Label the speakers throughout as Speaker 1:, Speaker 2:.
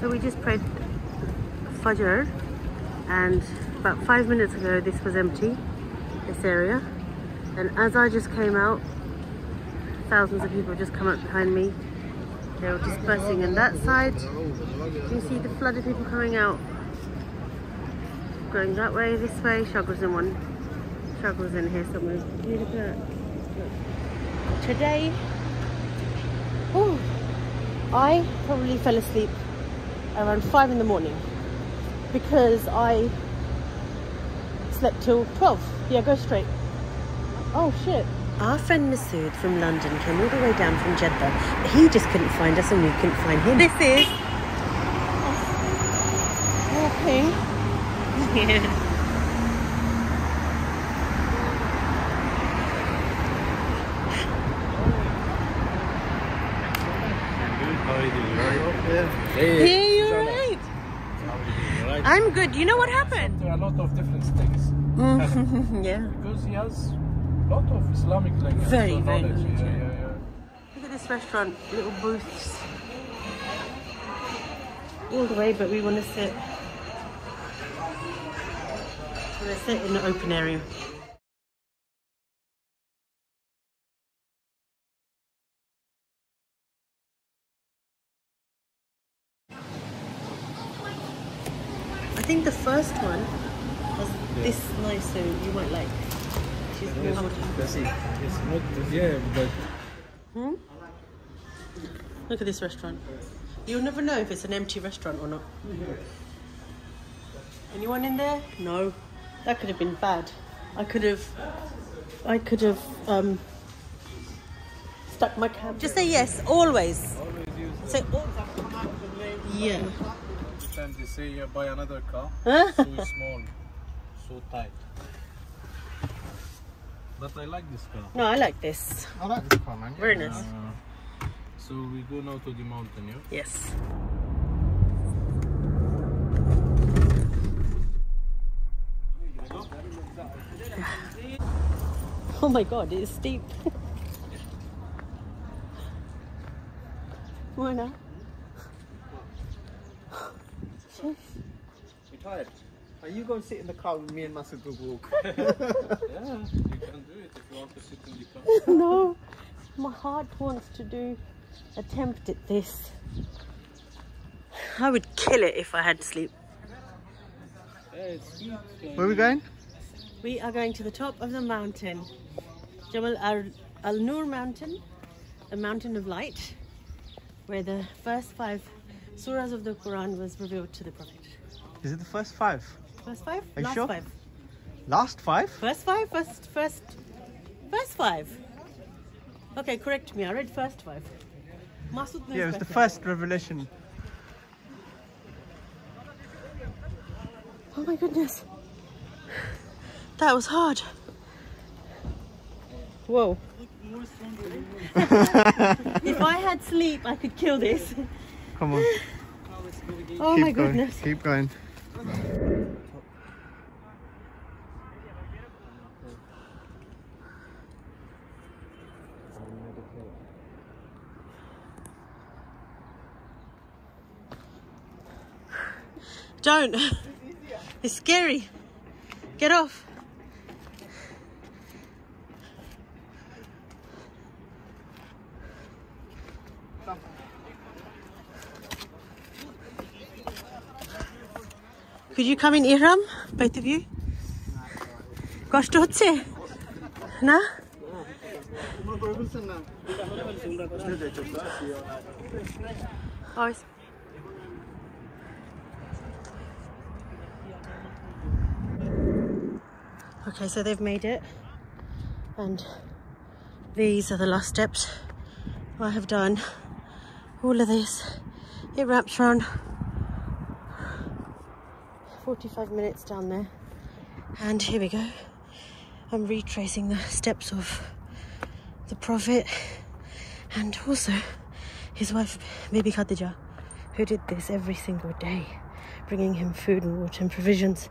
Speaker 1: So we just prayed Fajr and about five minutes ago this was empty, this area. And as I just came out, thousands of people just come up behind me. They were dispersing in that side. You see the flood of people coming out. Going that way, this way. Shagra's in one. Shagra's in here somewhere. Look at that. Today, oh, I probably fell asleep around five in the morning because I slept till 12. Yeah, go straight. Oh shit. Our friend Masood from London came all the way down from Jeddah. He just couldn't find us and we couldn't find him. This is walking. Yeah. Hey, you're right. I'm good. You know what happened?
Speaker 2: There are a lot of different things. Mm-hmm.
Speaker 1: yeah.
Speaker 2: Because he has a lot of Islamic like,
Speaker 1: Very, very
Speaker 2: knowledge.
Speaker 1: knowledge,
Speaker 2: Yeah,
Speaker 1: yeah.
Speaker 2: yeah, yeah.
Speaker 1: Look at this restaurant, little booths. All the way, but we want to sit. We want to sit in the open area. Nice, so you might like. She's how much?
Speaker 2: That's. It's not, yeah, but
Speaker 1: Hmm? Look at this restaurant. You'll never know if it's an empty restaurant or not. Anyone in there? No. That could have been bad. I could have. I could have um, stuck my cab. Just say yes, always.
Speaker 2: always use
Speaker 1: Say oh. Yeah.
Speaker 2: Sometimes they say uh, buy another car.
Speaker 1: Huh?
Speaker 2: so small, so tight. But I like this car.
Speaker 1: No, I like this.
Speaker 3: I like this car, man.
Speaker 1: Very nice.
Speaker 2: Uh, so we go now to the mountain, yeah?
Speaker 1: Yes. Oh my god, it is steep. Why now?
Speaker 3: You tired? Are you going to sit in the car with me and Masood will walk?
Speaker 2: Yeah, you can do it if you want to sit in the car.
Speaker 1: no, my heart wants to do attempt at this. I would kill it if I had to sleep.
Speaker 2: Yeah, it's good.
Speaker 3: Where are we going?
Speaker 1: We are going to the top of the mountain, Jabal Al, Al Nur Mountain, a mountain of light, where the first five surahs of the Quran was revealed to the Prophet.
Speaker 3: Is it the first five?
Speaker 1: First five?
Speaker 3: Are you
Speaker 1: Last
Speaker 3: sure?
Speaker 1: five.
Speaker 3: Last five?
Speaker 1: First five? First, first, first five. Okay, correct me. I read first five. Knows
Speaker 3: Yeah, it was the first revelation.
Speaker 1: Oh my goodness. That was hard. Whoa. if I had sleep, I could kill this.
Speaker 3: Come on,
Speaker 1: Oh
Speaker 3: keep
Speaker 1: my
Speaker 3: going.
Speaker 1: goodness.
Speaker 3: Keep going.
Speaker 1: Don't. It's scary. Get off. Could you come in Ihram, both of you? কষ্ট হচ্ছে না Oh, Okay, so they've made it, and these are the last steps I have done. All of this, it wraps around 45 minutes down there, and here we go. I'm retracing the steps of the Prophet and also his wife, Bibi Khadija, who did this every single day, bringing him food and water and provisions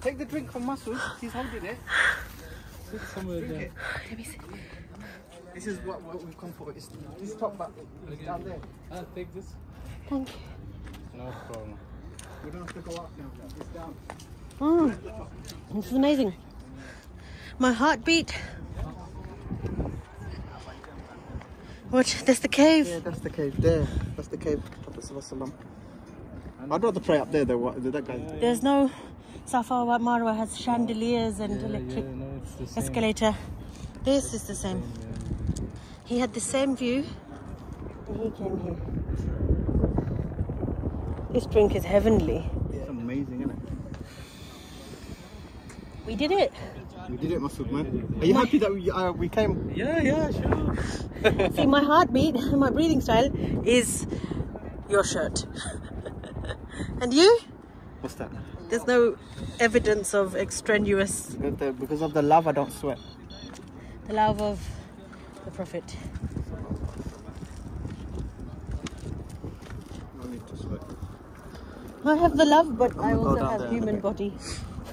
Speaker 3: Take the drink from Masood. He's holding it.
Speaker 2: Sit somewhere
Speaker 3: Drink
Speaker 2: there.
Speaker 3: it.
Speaker 1: Let me see.
Speaker 3: This is what, what we've come for. It's this top back. It's down there.
Speaker 2: Ah, take this.
Speaker 1: Thank you.
Speaker 2: No problem.
Speaker 3: We don't have to go up now. It's down.
Speaker 1: Oh, this is amazing. My heartbeat. What? That's the cave.
Speaker 3: Yeah, that's the cave there. That's the cave. Prophet Sallallahu I'd rather pray up there than what that guy.
Speaker 1: There's no Safa wa Marwa has chandeliers and
Speaker 2: Yeah,
Speaker 1: electric
Speaker 2: yeah, no, it's the same.
Speaker 1: escalator. This is the same. He had the same view. and He came here. This drink is heavenly.
Speaker 3: It's amazing, isn't it?
Speaker 1: We did it.
Speaker 3: We did it, Masood, man. Are you happy that we uh, we came?
Speaker 2: Yeah, yeah, sure.
Speaker 1: See, my heartbeat, my breathing style is your shirt. And you?
Speaker 3: What's that?
Speaker 1: There's no evidence of extraneous
Speaker 3: Because of the love, I don't sweat.
Speaker 1: the love of the Prophet.
Speaker 3: No need to sweat.
Speaker 1: I have the love, but I also have
Speaker 3: there
Speaker 1: human
Speaker 3: bit.
Speaker 1: body.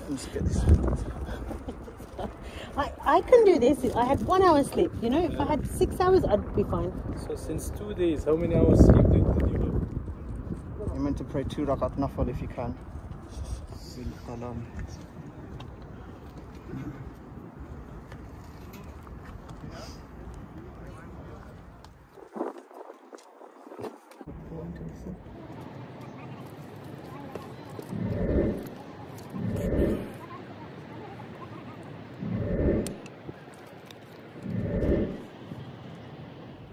Speaker 3: Let's get this.
Speaker 1: I, I can do this. I had one hour sleep. You know, if I had six hours, I'd be fine.
Speaker 2: So since two days, how many hours sleep did, did you have?
Speaker 3: You're meant to pray two rakat nafal if you can.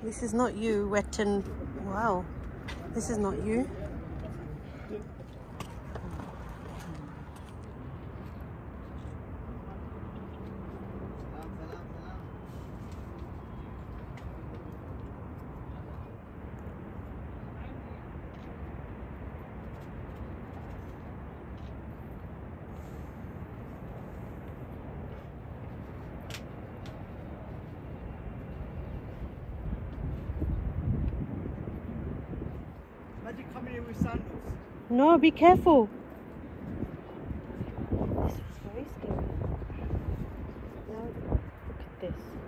Speaker 1: This is not you, wet and wow. This is not you.
Speaker 3: Imagine coming in with sandals.
Speaker 1: No, be careful. This is very scary. Now, look at this.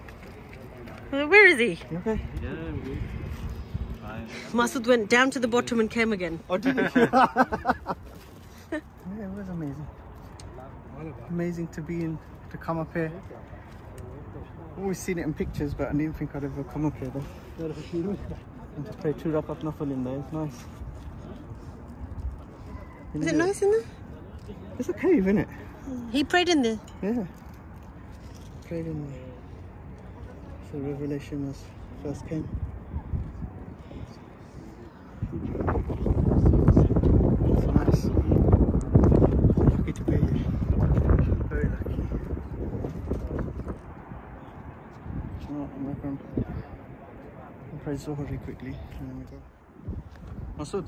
Speaker 1: Where is he?
Speaker 3: You okay?
Speaker 2: Yeah, I'm good. Fine.
Speaker 1: Masood went down to the bottom and came again.
Speaker 3: Oh, did you? yeah, it was amazing. Amazing to be in, to come up here. Always seen it in pictures, but I didn't think I'd ever come up here though. And to play two rakat nafal in there, it's nice.
Speaker 1: Is it nice in there?
Speaker 3: It's a cave, isn't it?
Speaker 1: He prayed in there.
Speaker 3: Yeah. Prayed in there. So Revelation was first came. It's nice. Lucky to be here. Very lucky. Oh, I'm not going to pray Zohri quickly and then we go. Masood,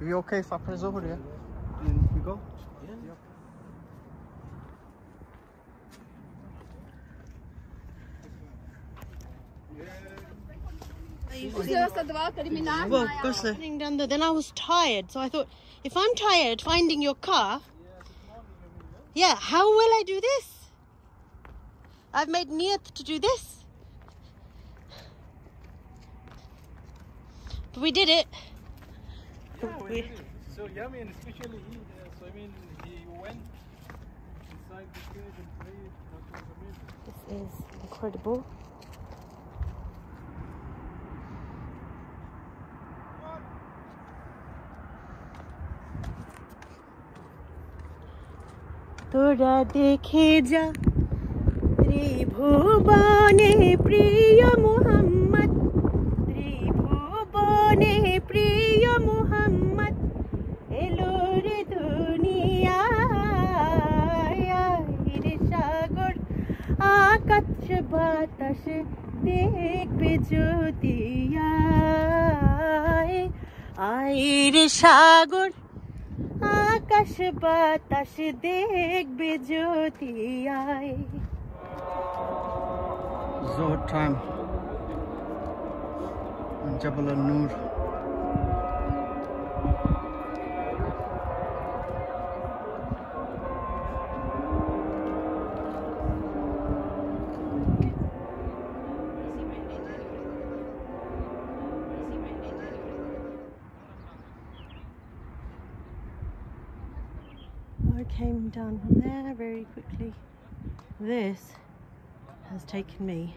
Speaker 3: are you okay if I pray Zohri, yeah? And then we go? Yeah.
Speaker 1: Well. Then I was tired, so I thought, if I'm tired finding your car, yeah, how will I do this? I've made niyat to do this. But we did it. We-
Speaker 2: So yummy, and especially he. Uh, so I mean, he went inside the cave and. That was amazing.
Speaker 1: This is incredible. তোরা দেখে যা। ত্রিভুবনে প্রিয় মুহাম্মদ, ত্রিভুবনে প্রিয় মুহাম্মদ, এলো রে দুনিয়ায় সাগর, আকাশ বাতাস দেখবে আয় আয়। রে সাগর আকাশ বাতাস দেখবে যদি আয়
Speaker 3: time on Jabal al
Speaker 1: came down from there very quickly. This has taken me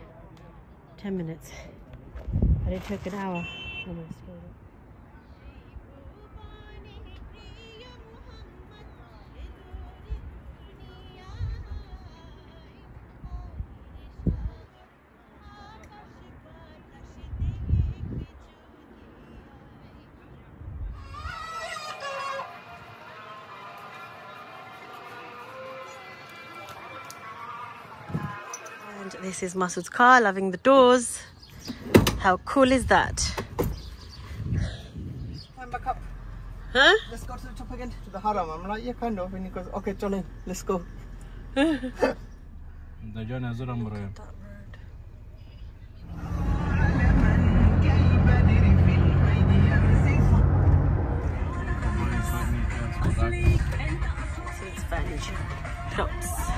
Speaker 1: 10 minutes, but it took an hour almost. this is Masood's car, loving the doors. How cool is that?
Speaker 3: Back up.
Speaker 1: Huh?
Speaker 3: Let's go to the top again, to the haram. I'm like, yeah, kind of. And he goes, okay, Johnny, eh, let's go.
Speaker 1: the shops.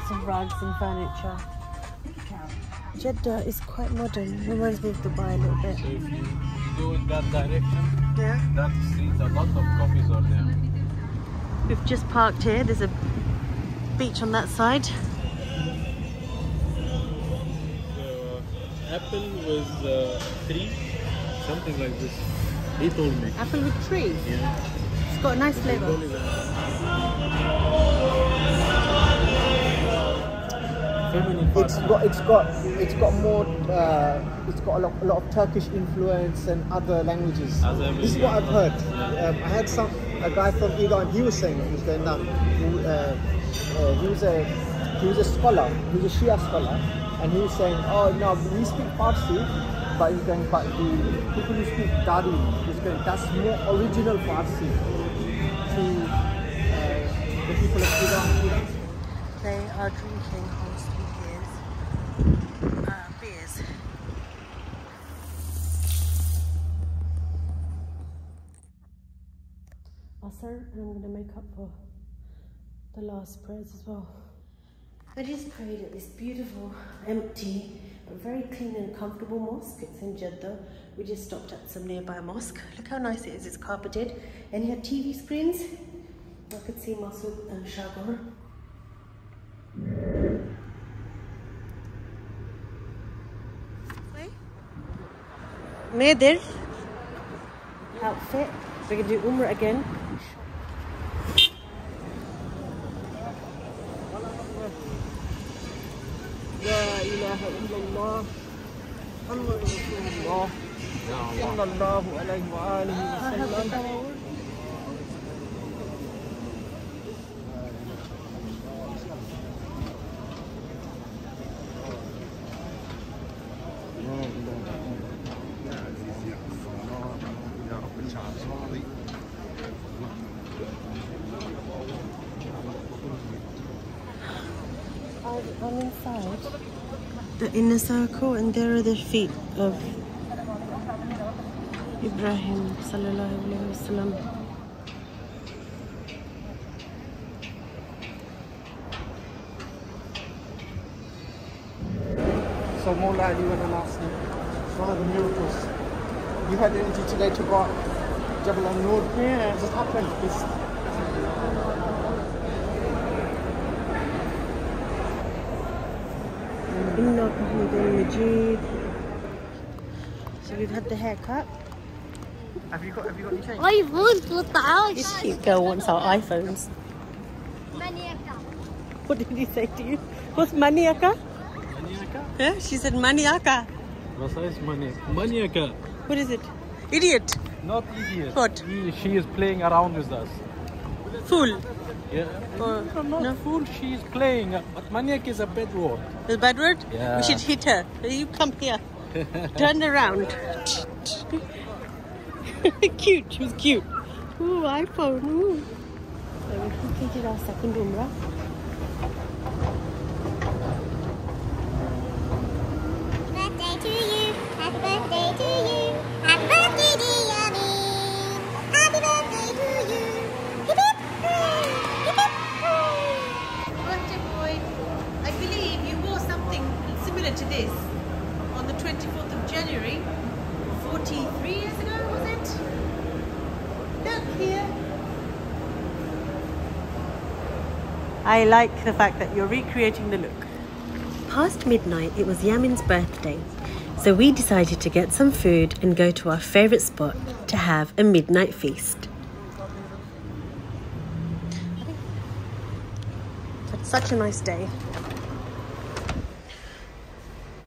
Speaker 1: Lots of rugs and furniture. Jeddah is quite modern. Reminds me of Dubai a little bit.
Speaker 2: So if you go in that direction,
Speaker 1: Yeah.
Speaker 2: that street, a lot of coffees are there.
Speaker 1: We've just parked here. There's a beach on that side.
Speaker 2: The apple was uh, three, something like this. He told me.
Speaker 1: Apple with tree.
Speaker 2: Yeah.
Speaker 1: It's got a nice flavour.
Speaker 3: It's got, it's got, it's got more. Uh, it's got a lot, a lot of Turkish influence and other languages. This is what I've heard. Um, I had some a guy from Iran. He was saying he was going down. Who, uh, uh, he was a he was a scholar. He was a Shia scholar, and he was saying, "Oh no, we speak Farsi." But he's going, but the people who speak Dari, he's going, that's more original Farsi to uh, the people of Iran.
Speaker 1: Are drinking wholesome beers. Uh, beers. Asr, and I'm going to make up for the last prayers as well. I just prayed at this beautiful, empty, but very clean and comfortable mosque. It's in Jeddah. We just stopped at some nearby mosque. Look how nice it is. It's carpeted, and it had TV screens. I could see Masood and Shagor. Medir outfit. We can do Umrah again. The inner circle, and there are the feet of Ibrahim sallallahu alaihi wasallam.
Speaker 3: So Mawla Ali went and asked him, one of the miracles. You had the energy today to go up Jabal al-Nur.
Speaker 1: Yeah.
Speaker 3: What happened? It's,
Speaker 1: Inna Hamidun Majid. So we've had the haircut.
Speaker 3: have you got have you got any change?
Speaker 4: I want to touch.
Speaker 1: This cute girl wants our iPhones. What did he say to you? What's maniaca?
Speaker 2: Maniaca?
Speaker 1: Yeah, she said maniaca.
Speaker 2: Was heißt Maniaca? Maniaca.
Speaker 1: What is it? Idiot.
Speaker 2: Not idiot.
Speaker 1: What?
Speaker 2: He, she is playing around with us.
Speaker 1: Fool.
Speaker 2: Yeah.
Speaker 1: Or,
Speaker 2: not
Speaker 1: no?
Speaker 2: fool, she's playing. But maniac is a bad word.
Speaker 1: Is a bad word?
Speaker 2: Yeah.
Speaker 1: We should hit her. You come here. Turn around. cute. She was cute. Ooh, iPhone. Ooh. So we completed our second Umrah.
Speaker 4: Birthday to you. Happy birthday to you.
Speaker 1: Similar to this on the 24th of January, 43 years ago, was it? Look here. I like the fact that you're recreating the look. Past midnight, it was Yamin's birthday, so we decided to get some food and go to our favourite spot to have a midnight feast. It's such a nice day.